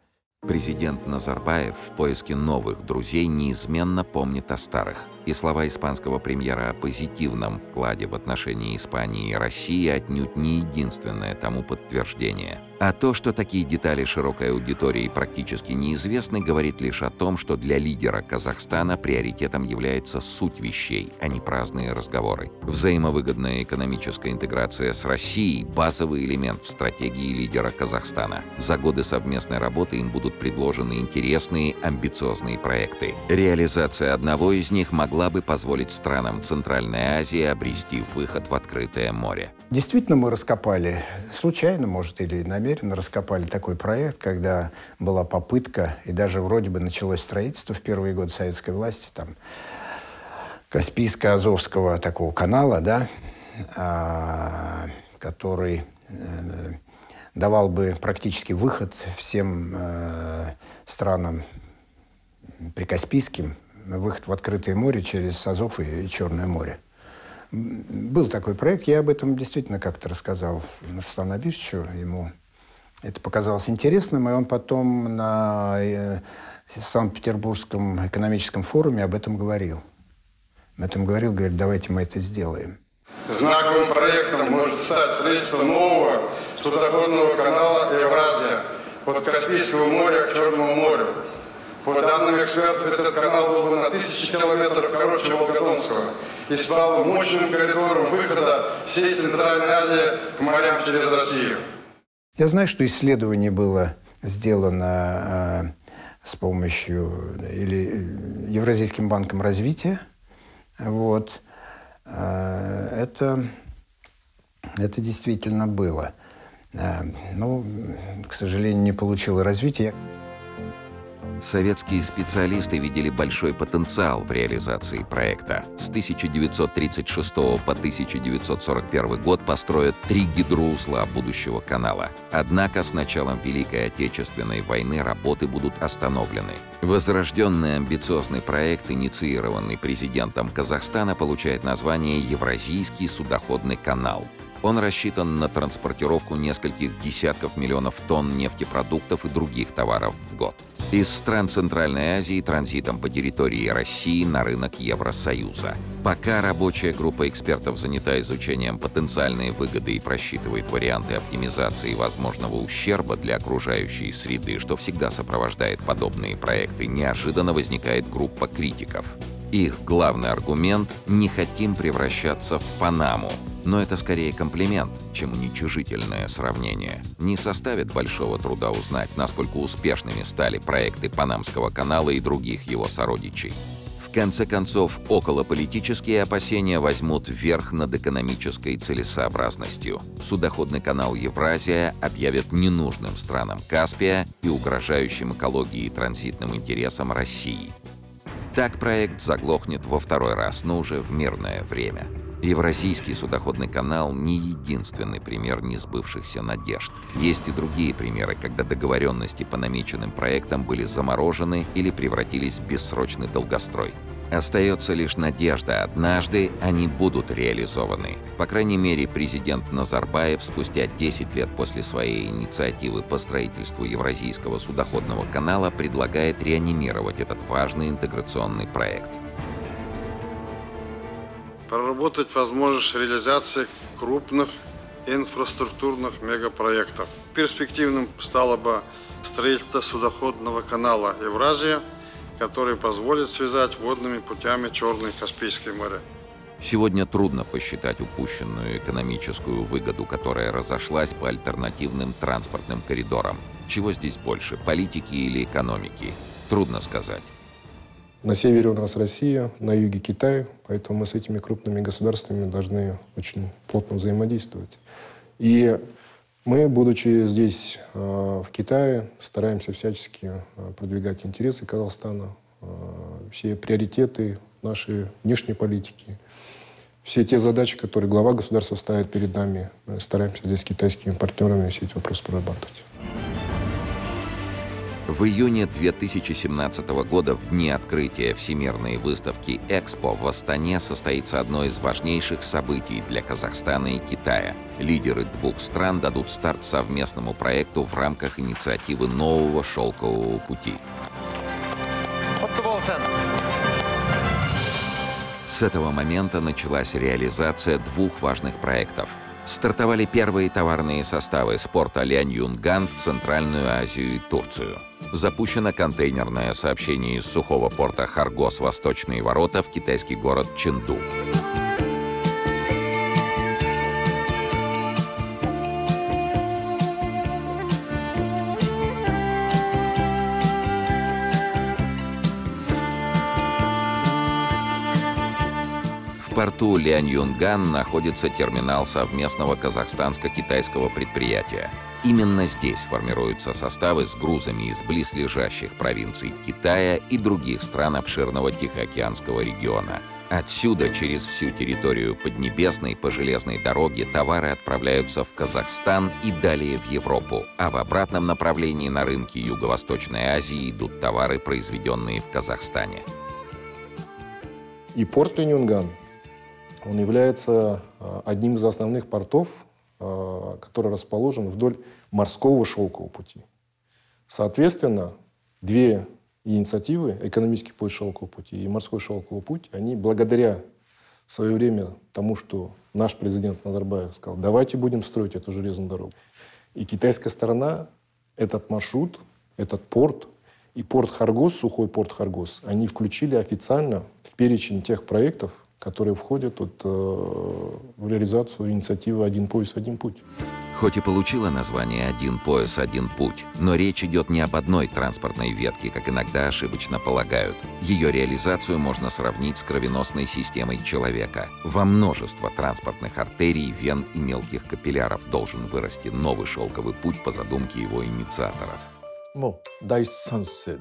Президент Назарбаев в поиске новых друзей неизменно помнит о старых. И слова испанского премьера о позитивном вкладе в отношении Испании и России отнюдь не единственное тому подтверждение – а то, что такие детали широкой аудитории практически неизвестны, говорит лишь о том, что для лидера Казахстана приоритетом является суть вещей, а не праздные разговоры. Взаимовыгодная экономическая интеграция с Россией – базовый элемент в стратегии лидера Казахстана. За годы совместной работы им будут предложены интересные, амбициозные проекты. Реализация одного из них могла бы позволить странам Центральной Азии обрести выход в открытое море. Действительно, мы раскопали, случайно, может, или намеренно раскопали такой проект, когда была попытка, и даже вроде бы началось строительство в первые годы советской власти, там, Каспийско-Азовского такого канала, да, а, который э, давал бы практически выход всем э, странам прикаспийским выход в открытое море через Азов и Черное море. Был такой проект, я об этом действительно как-то рассказал Нурсултану Абишевичу, ему это показалось интересным, и он потом на э, Санкт-Петербургском экономическом форуме об этом говорил. Об этом говорил, говорит, давайте мы это сделаем. Знаковым проектом может стать строительство нового судоходного канала Евразия от Каспийского моря к Черному морю. По данным экспертов, этот канал был бы на тысячи километров короче Волгодонского и стал мощным коридором выхода всей Центральной Азии к морям через Россию. Я знаю, что исследование было сделано э, с помощью или э, Евразийским банком развития. Вот. Э, это, это действительно было. Э, ну, к сожалению, не получило развития. Советские специалисты видели большой потенциал в реализации проекта. С 1936 по 1941 год построят три гидроузла будущего канала. Однако с началом Великой Отечественной войны работы будут остановлены. Возрожденный амбициозный проект, инициированный президентом Казахстана, получает название «Евразийский судоходный канал». Он рассчитан на транспортировку нескольких десятков миллионов тонн нефтепродуктов и других товаров в год. Из стран Центральной Азии транзитом по территории России на рынок Евросоюза. Пока рабочая группа экспертов занята изучением потенциальной выгоды и просчитывает варианты оптимизации возможного ущерба для окружающей среды, что всегда сопровождает подобные проекты, неожиданно возникает группа критиков. Их главный аргумент – не хотим превращаться в Панаму, но это скорее комплимент, чем уничижительное сравнение. Не составит большого труда узнать, насколько успешными стали проекты Панамского канала и других его сородичей. В конце концов, околополитические опасения возьмут верх над экономической целесообразностью. Судоходный канал Евразия объявят ненужным странам Каспия и угрожающим экологии и транзитным интересам России. Так проект заглохнет во второй раз, но уже в мирное время. Евразийский судоходный канал не единственный пример несбывшихся надежд. Есть и другие примеры, когда договоренности по намеченным проектам были заморожены или превратились в бессрочный долгострой. Остается лишь надежда, однажды они будут реализованы. По крайней мере, президент Назарбаев спустя 10 лет после своей инициативы по строительству Евразийского судоходного канала предлагает реанимировать этот важный интеграционный проект проработать возможность реализации крупных инфраструктурных мегапроектов. Перспективным стало бы строительство судоходного канала Евразия, который позволит связать водными путями Черное и Каспийское море. Сегодня трудно посчитать упущенную экономическую выгоду, которая разошлась по альтернативным транспортным коридорам. Чего здесь больше, политики или экономики? Трудно сказать. На севере у нас Россия, на юге Китай, поэтому мы с этими крупными государствами должны очень плотно взаимодействовать. И мы, будучи здесь, э, в Китае, стараемся всячески э, продвигать интересы Казахстана, э, все приоритеты нашей внешней политики, все те задачи, которые глава государства ставит перед нами, мы стараемся здесь с китайскими партнерами все эти вопросы прорабатывать. В июне 2017 года, в дни открытия Всемирной выставки «Экспо», в Астане состоится одно из важнейших событий для Казахстана и Китая. Лидеры двух стран дадут старт совместному проекту в рамках инициативы нового шелкового пути. С этого момента началась реализация двух важных проектов – стартовали первые товарные составы с порта Лянь-Юнган в Центральную Азию и Турцию. Запущено контейнерное сообщение из сухого порта Харгос «Восточные ворота» в китайский город Чэнду. порту Лянь-Юнган находится терминал совместного казахстанско-китайского предприятия. Именно здесь формируются составы с грузами из близлежащих провинций Китая и других стран обширного Тихоокеанского региона. Отсюда через всю территорию Поднебесной по железной дороге товары отправляются в Казахстан и далее в Европу, а в обратном направлении на рынки Юго-Восточной Азии идут товары, произведенные в Казахстане. И порт Пенюнган, он является а, одним из основных портов, который расположен вдоль морского шелкового пути. Соответственно, две инициативы, экономический путь шелкового пути и морской шелковый путь, они благодаря в свое время тому, что наш президент Назарбаев сказал, давайте будем строить эту железную дорогу. И китайская сторона этот маршрут, этот порт и порт Харгос, сухой порт Харгос, они включили официально в перечень тех проектов, которые входят вот, э, в реализацию инициативы «Один пояс, один путь». Хоть и получила название «Один пояс, один путь», но речь идет не об одной транспортной ветке, как иногда ошибочно полагают. Ее реализацию можно сравнить с кровеносной системой человека. Во множество транспортных артерий, вен и мелких капилляров должен вырасти новый шелковый путь по задумке его инициаторов. Ну, дай сенсе,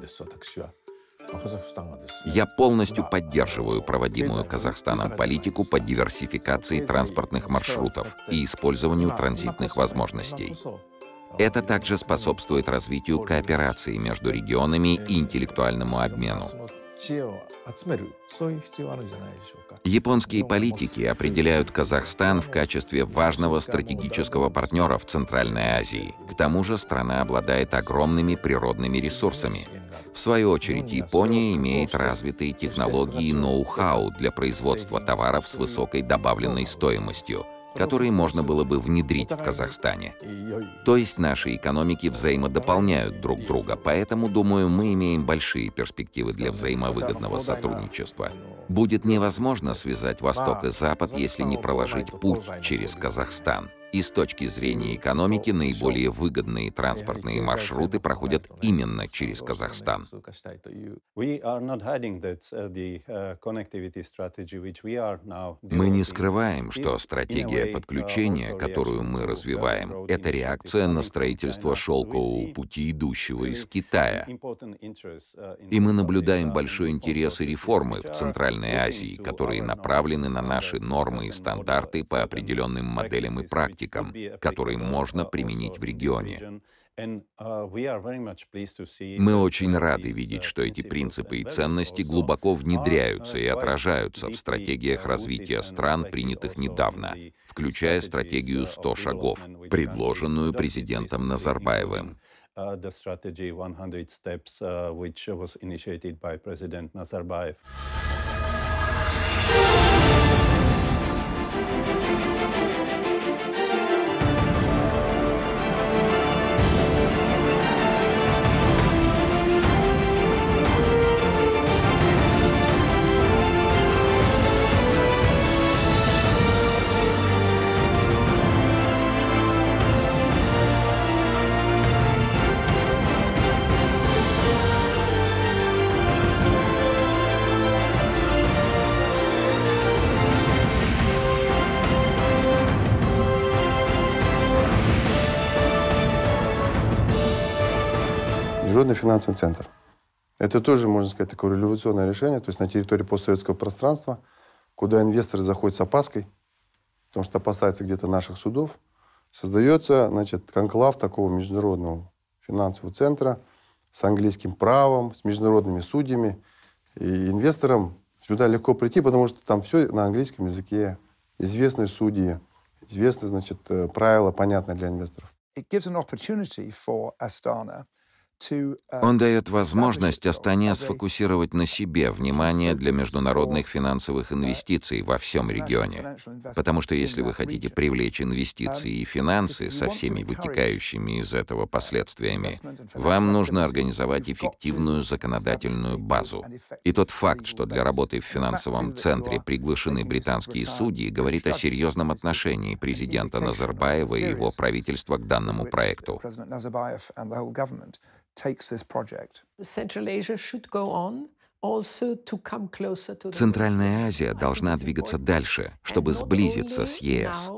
я полностью поддерживаю проводимую Казахстаном политику по диверсификации транспортных маршрутов и использованию транзитных возможностей. Это также способствует развитию кооперации между регионами и интеллектуальному обмену. Японские политики определяют Казахстан в качестве важного стратегического партнера в Центральной Азии. К тому же страна обладает огромными природными ресурсами. В свою очередь, Япония имеет развитые технологии и ноу-хау для производства товаров с высокой добавленной стоимостью – которые можно было бы внедрить в Казахстане. То есть наши экономики взаимодополняют друг друга, поэтому, думаю, мы имеем большие перспективы для взаимовыгодного сотрудничества. Будет невозможно связать Восток и Запад, если не проложить путь через Казахстан. И с точки зрения экономики наиболее выгодные транспортные маршруты проходят именно через Казахстан. Мы не скрываем, что стратегия подключения, которую мы развиваем, это реакция на строительство шелкового пути, идущего из Китая. И мы наблюдаем большой интерес и реформы в Центральной Азии, которые направлены на наши нормы и стандарты по определенным моделям и практикам практикам, которые можно применить в регионе. Мы очень рады видеть, что эти принципы и ценности глубоко внедряются и отражаются в стратегиях развития стран, принятых недавно, включая стратегию 100 шагов, предложенную президентом Назарбаевым. the strategy 100 steps, uh, which was initiated by President Nazarbayev. Финансовый центр. Это тоже, можно сказать, такое революционное решение, то есть на территории постсоветского пространства, куда инвесторы заходят с опаской, потому что опасаются где-то наших судов, создается, значит, конклав такого международного финансового центра с английским правом, с международными судьями. И инвесторам сюда легко прийти, потому что там все на английском языке, известные судьи, известные, значит, э, правила, понятные для инвесторов. It gives an opportunity for Astana Он дает возможность Астане сфокусировать на себе внимание для международных финансовых инвестиций во всем регионе. Потому что если вы хотите привлечь инвестиции и финансы со всеми вытекающими из этого последствиями, вам нужно организовать эффективную законодательную базу. И тот факт, что для работы в финансовом центре приглашены британские судьи, говорит о серьезном отношении президента Назарбаева и его правительства к данному проекту takes this project. Central Asia should go on. Центральная Азия должна двигаться дальше, чтобы сблизиться с ЕС.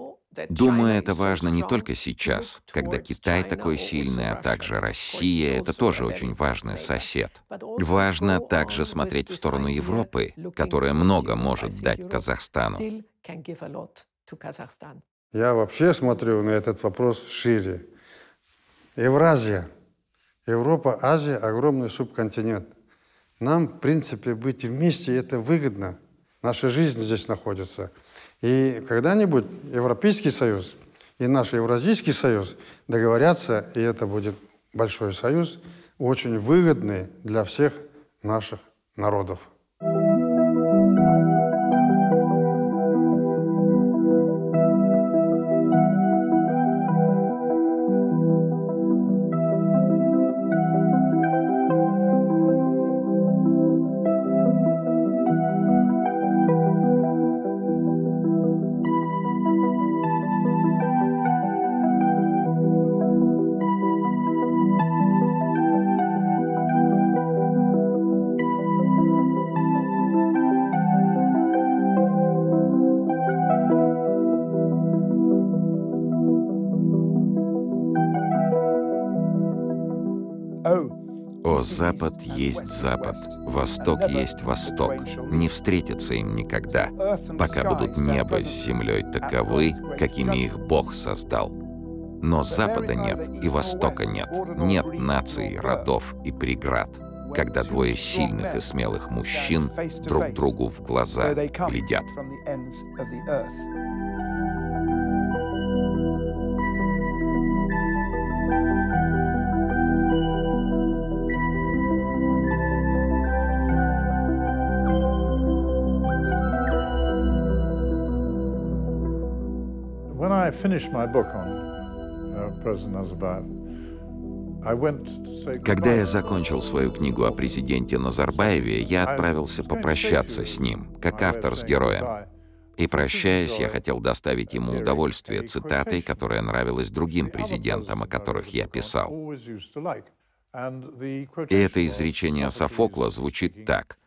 Думаю, это важно не только сейчас, когда Китай такой сильный, а также Россия — это тоже очень важный сосед. Важно также смотреть в сторону Европы, которая много может дать Казахстану. Я вообще смотрю на этот вопрос шире. Евразия — Европа, Азия – огромный субконтинент. Нам, в принципе, быть вместе – это выгодно. наша жизнь здесь находится. И когда-нибудь Европейский Союз и наш Евразийский Союз договорятся, и это будет большой союз, очень выгодный для всех наших народов. О, Запад есть Запад, Восток есть Восток. Не встретятся им никогда, пока будут небо с землей таковы, какими их Бог создал. Но Запада нет и Востока нет. Нет наций, родов и преград. Когда двое сильных и смелых мужчин друг другу в глаза глядят. Когда я закончил свою книгу о президенте Назарбаеве, я отправился попрощаться с ним, как автор с героем. И прощаясь, я хотел доставить ему удовольствие цитатой, которая нравилась другим президентам, о которых я писал. И это изречение Софокла звучит так.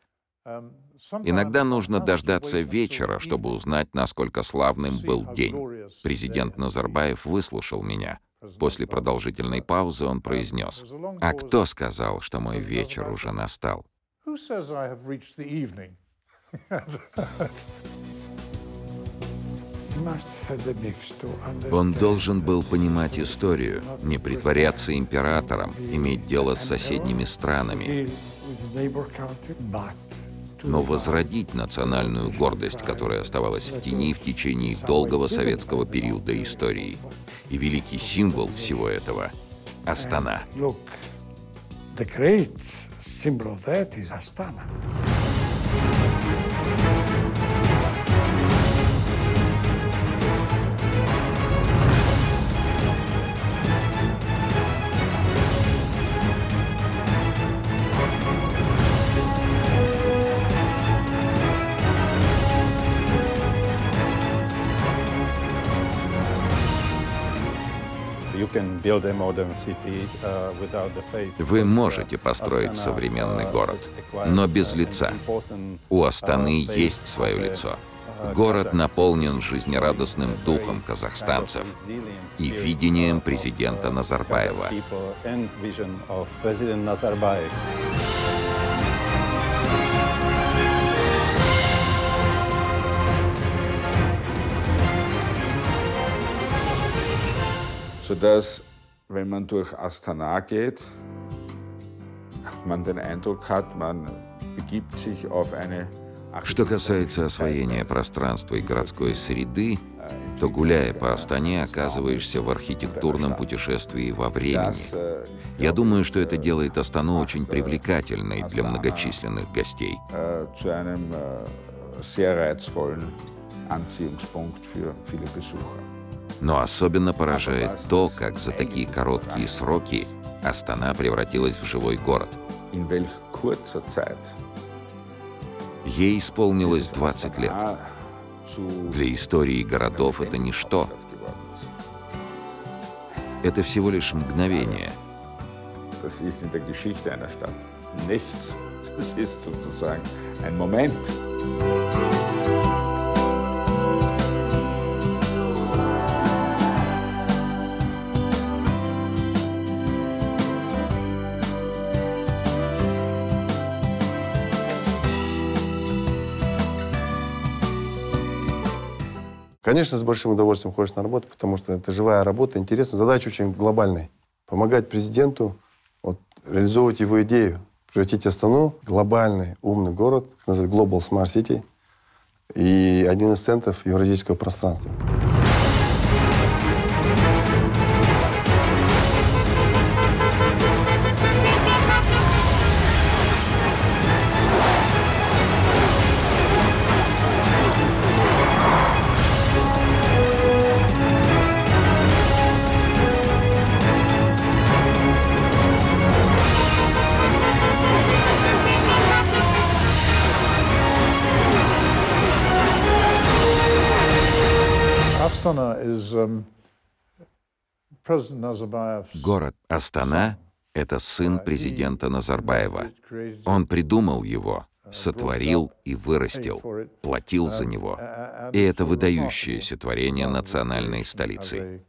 um, Иногда нужно дождаться вечера, чтобы узнать, насколько славным был день. Президент Назарбаев выслушал меня. После продолжительной паузы он произнес, «А кто сказал, что мой вечер уже настал?» Он должен был понимать историю, не притворяться императором, иметь дело с соседними странами, но возродить национальную гордость, которая оставалась в тени в течение долгого советского периода истории. И великий символ всего этого — Астана. Look, the great symbol of that is Astana. Вы можете построить современный город, но без лица. У Астаны есть свое лицо. Город наполнен жизнерадостным духом казахстанцев и видением президента Назарбаева. People and wenn man durch Astana geht, man den Eindruck hat, man begibt sich auf eine Что касается освоения пространства и городской среды, то, гуляя по Астане, оказываешься в архитектурном путешествии во времени. Я думаю, что это делает Астану очень привлекательной для многочисленных гостей. zu einem sehr reizvollen Anziehungspunkt für viele Besucher. Но особенно поражает то, как за такие короткие сроки Астана превратилась в живой город. Ей исполнилось 20 лет. Для истории городов это ничто. Это всего лишь мгновение. Nichts. Das ist sozusagen. Конечно, с большим удовольствием ходишь на работу, потому что это живая работа, интересно. Задача очень глобальная. Помогать президенту вот, реализовывать его идею, превратить Астану в глобальный умный город, называют Global Smart City, и один из центров евразийского пространства. Город Астана — это сын президента Назарбаева. Он придумал его, сотворил и вырастил, платил за него. И это выдающееся творение национальной столицы.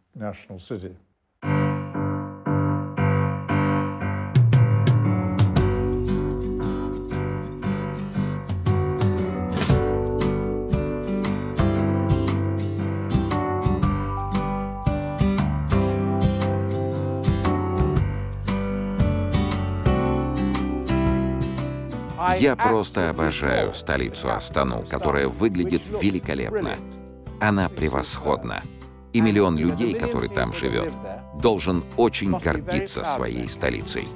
Я просто обожаю столицу Астану, которая выглядит великолепно. Она превосходна. И миллион людей, который там живет, должен очень гордиться своей столицей.